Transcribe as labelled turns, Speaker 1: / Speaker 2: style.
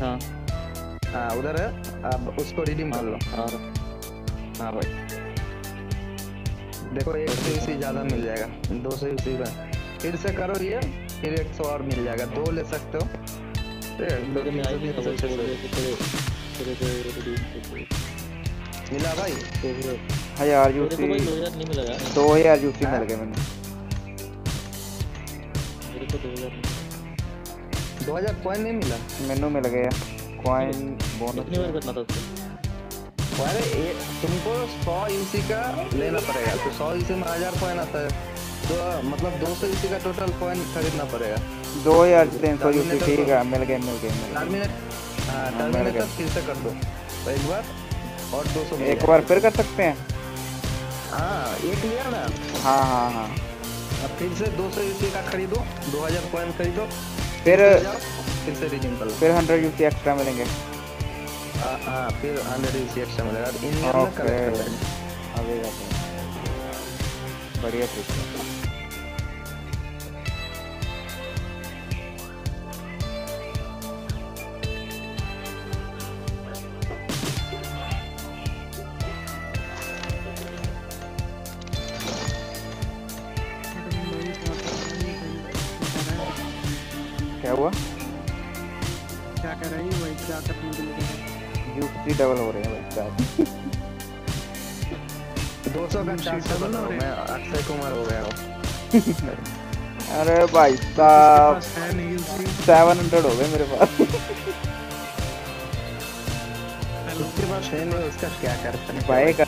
Speaker 1: हाँ।
Speaker 2: हाँ उधर है। अब उसको रिडीम कर लो।
Speaker 1: हाँ
Speaker 2: हाँ। भाई। देखो एक से इसी ज़्यादा मिल जाएगा। दो से इसी में फिर से करो ये फिर एक सौ और मिल जाएगा। दो ले सकते हो। है,
Speaker 1: को।
Speaker 2: मिला भाई?
Speaker 1: को भाई
Speaker 3: यूसी
Speaker 1: दो हज़ार यार
Speaker 3: यूसी मिल गए मैंने
Speaker 1: को। दो हज़ार नहीं
Speaker 2: कॉइन नहीं मिला?
Speaker 3: मैनू मिल गया। कॉइन
Speaker 1: कितनी
Speaker 3: बोनस
Speaker 1: बार करना था उसको?
Speaker 2: अरे ये तुमको सौ यूसी का लेना पड़ेगा। तो सौ यूसी में हज़ार कॉइन आता है। तो मतलब दो सौ यूसी का टोटल कॉइन खरीदना पड़ेगा।
Speaker 3: दो हज़ार तीन सौ यूसी ठीक है मिल गए मिल गए मिल गए
Speaker 2: टर्मिनेट हाँ
Speaker 3: हाँ,
Speaker 2: टर्मिनेटर
Speaker 3: गया।
Speaker 2: फिर से कर दो। तो एक बार और दो सौ
Speaker 3: एक बार फिर कर सकते हैं?
Speaker 2: हाँ एक लिया ना।
Speaker 3: हाँ हाँ हाँ।
Speaker 2: अब फिर से दो सौ यूसी का खरीदो दो हज़ार कॉइन खरीदो।
Speaker 3: फिर
Speaker 2: फिर से रिडीम कर।
Speaker 3: फिर हंड्रेड यूसी एक्स्ट्रा मिलेंगे।
Speaker 2: हाँ हाँ फिर हंड्रेड यूसी एक्स्ट्रा मिलेगा। इन में
Speaker 3: ओके अभी जाते हैं। क्या हुआ?
Speaker 4: क्या कर रही है भाई? क्या करने के लिए?
Speaker 3: यूसी डबल हो रहे हैं भाई चार।
Speaker 2: दो सौ का चार सौ बना मैं अक्षय कुमार हो गया। हूँ
Speaker 3: अरे भाई साहब
Speaker 4: है
Speaker 3: सेवन हंड्रेड हो गए मेरे पास।
Speaker 2: उसके पास है नहीं उसका क्या कर सकते हैं?
Speaker 3: भाई का